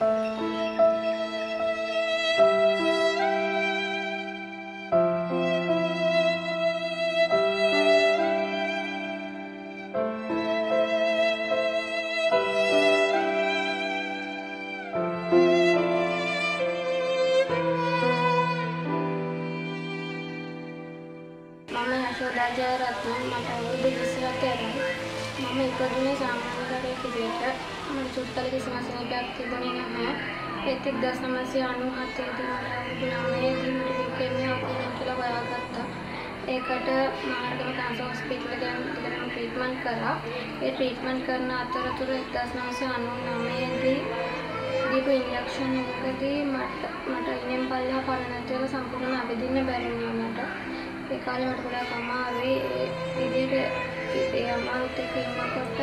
මම යශෝදා ජයරත්න මට අවුරුදු 20ක් යනවා. මම ඉපදුනේ සාමාන්‍ය දරුවෙක් විදියට. මට චුට්ටල කිසිම සෙනගයක් තිබුණේ නැහැ. ඒත් 1997 දී මට අවුරුදු 9 දී මට ලියුකේමියා වුණා කියලා හොයාගත්තා. ඒකට මාර්ගම කැන්සර් හොස්පිටල් එකෙන් ඉඳලා ට්‍රීට්මන්ට් කරා. ඒ ට්‍රීට්මන්ට් කරන අතරතුර 1999 දී දීපු ඉන්ජෙක්ෂන් එකකදී මට මට ඉනෙන් පල්ලෙහා පණ නැති වෙලා සම්පූර්ණයෙන්ම අවදින්න බැරි වුණා මට. ඒ කාලේ මට ගොඩාක් අමාරුයි. ඒ විදිහට ඒ අමාරුත් එක්ක ඉන්නකොට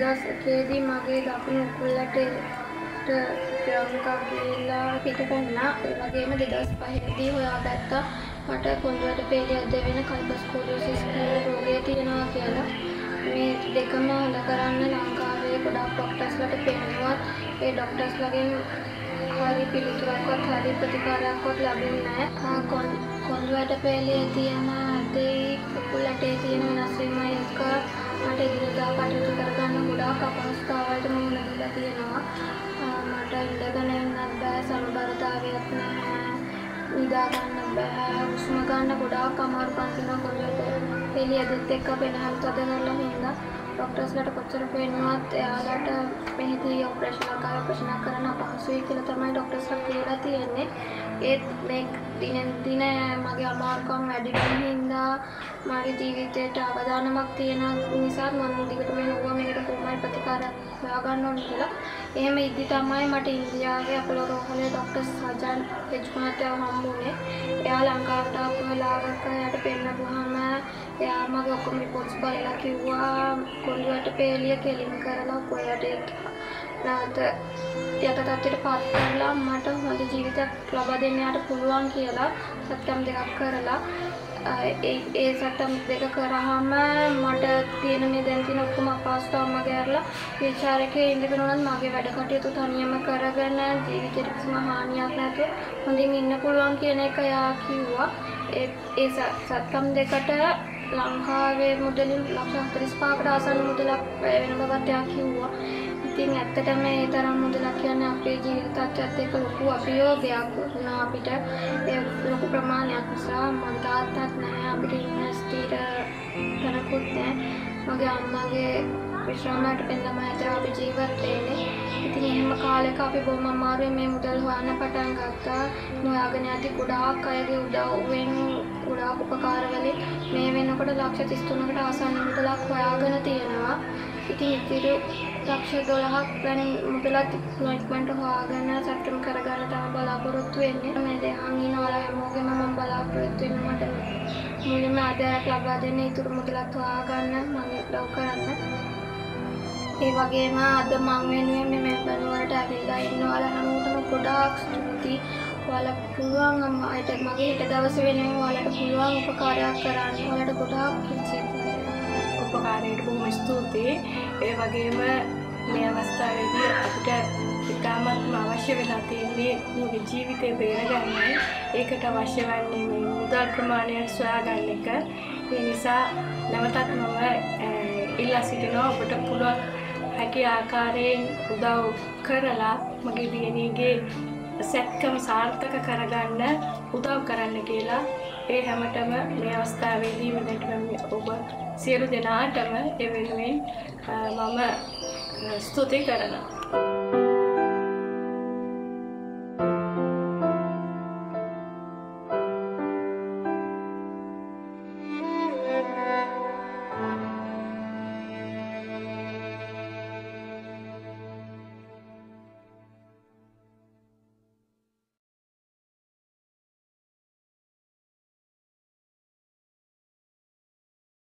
දෙදස් එකේදී මගේ දකුණු උකුල්ලට ප්‍රියංකා ගිහිල්ලා පිටපැන්නා. ඒ වගේම දෙදස් පහේදී හොයාගත්තා මට කොඳුරට පේලිය දෙවෙන කල්බස්කෝලියොසිස් කියන රෝගය තියෙනවා කියලා. මේ දෙකම හොඳ කරන්න ලංකාවේ ගොඩාක් ඩොක්ටර්ස්ලට පෙන්නුවත් ඒ ඩොක්ටර්ස්ලගෙන් හරි පිළිතුරක්වත් හරි ප්‍රතිකාරයක්වත් ලැබුණේ නැහැ. කොඳුරට පේලිය තියෙන දෙයි කුකුලටේ තියෙන වෙනස් වීම එක මට ඉදිරියදා කටයුතු කරගන්න ගොඩාක් අපහසුතාවලට මුහුණ දීලා තියෙනවා. මට ඉඳගෙන ඉන්නත් බෑ සමබරතාවයක් නැහැ. නිදා ගන්න බෑ. හුස්ම ගන්න ගොඩාක් අමාරුකම් තියෙනවා කොල්ලට. එළිය දෙත් එක්ක පෙනහල් තද කරලා හින්දා ඩොක්ටර්ස්ලට කොච්චර පෙන්නුවත් එයාලට මෙහිදී ඔපරේෂන් එකක් ඔපරේෂන් කරන්න අපහසුයි කියලා තමයි ඩොක්ටර්ස්ලා කියලා තියෙන්නේ. ඒත් මේ දිනෙන් දින මගේ අමාරුකම් වැඩි වෙන හින්දා මගේ ජීවිතයට අවදානමක් තියෙන නිසා මම දිගටම නුවා මේකට කොහොමයි ප්‍රතිකාරයක් හොයාගන්න ඕනේ කියලා. එහෙම ඉදි තමයි මට ඉන්දියාවේ අපලෝ රෝහලේ ඩොක්ටර් සජන් එජ්මහත්තයාව හම්බුනේ. එයා ලංකාවට ආපු වෙලාවක එයාට පෙන්නපුවාම එයා මගේ ඔක්කොම රිපෝට්ස් බලලා කිව්වා කොල්ලට පේලිය කෙලින් කරලා පොයට නැවත යත තත්ත්වයට පත් කරලා මට හොඳ ජීවිතයක් ලබා දෙන්න යාට පුළුවන් කියලා සත්‍යම් දෙකක් කරලා ඒ සටම් දෙක කරාම මට තියෙන මේ දැන් තියෙන ඔක්කොම අපහසුතාවම ගෑරලා විචාරකයේ ඉඳගෙන උනත් මගේ වැඩ කටයුතු තනියම කරගෙන ජීවිතේට කිසිම හානියක් නැතුව හොඳින් ඉන්න පුළුවන් කියන එක යා කිව්වා ඒ ඒ සත්කම් දෙකට ලංකාවේ මුදලින් ලක්ෂ 45කට ආසන්න මුදලක් වැය වෙන බවත් එයා කිව්වා. ඉතින් ඇත්තටම ඒ තරම් මුදලක් කියන්නේ අපේ ජීවිත තත්ත්වයට එක්ක ලොකු අභියෝගයක් වුණා අපිට. ඒ ලොකු ප්‍රමාණයක් නිසා මගේ තාත්තත් නැහැ අපිට යුනිවර්සිටියට තනකුත් නැහැ. මගේ අම්මගේ විශ්‍රාමයට පෙන්නම ඇතර අපි ජීවත් වෙන්නේ. ඉතින් එහෙම කාලෙක අපි බොහොම අමාරුවෙන් මේ මුදල් හොයන්න පටන් ගත්තා. නොයාගෙන යති ගොඩාක් අයගේ උදව්වෙන් ගොඩාක් උපකාරවලින් මේ වෙනකොට ලක්ෂ 33කට ආසන්න මුදලක් හොයාගෙන තියෙනවා. ඉතින් ඉතිරි ලක්ෂ 12ක් වැනි මුදලත් ප්ලොයින්ට්මන්ට් හොයාගෙන සැප්ටම් කරගන්න තමයි බලාපොරොත්තු වෙන්නේ. මේ දෙහන් ඉන්නවලා හැමෝගෙම මම බලාපොරොත්තු වෙන මට මුලින්ම ආදායයක් ලබා දෙන්න ඉතුරු මුදලත් හොයාගන්න මම උදව් කරන්න. ඒ වගේම අද මං වෙනුවෙන් මේ මෙම්බර් වලට ඇවිල්ලා ඉන්න ඔයාලා හැමෝටම ගොඩාක් ස්තුතියි. ඔයාලා පුළුවන් අයට මගේ හෙට දවසේ වෙනුවෙන් ඔයාලට පුළුවන් උපකාරයක් කරන්න. ඔයාලට ගොඩාක් පිංසිතියි. උපකාරයට බොහොම ස්තුතියි. ඒ වගේම මේ අවස්ථාවේදී අපිට ඉතාමත්ම අවශ්‍ය වෙලා තියෙන්නේ මුගේ ජීවිතේ බේරගන්නයි. ඒකට අවශ්‍ය වන්නේ මේ මුදල් ප්‍රමාණයක් සොයාගන්න එක. ඒ නිසා නැවතත් මම ඉල්ලා සිටිනවා ඔබට පුළුවන් හැකි ආකාරයෙන් උදව් කරලා මගේ දියණියගේ සැත්කම සාර්ථක කරගන්න උදව් කරන්න කියලා ඒ හැමතෙම මේ අවස්ථාවේදී මෙතනට ඔබ සියලු දෙනාටම ඒ වෙනුවෙන් මම ස්තුති කරනවා.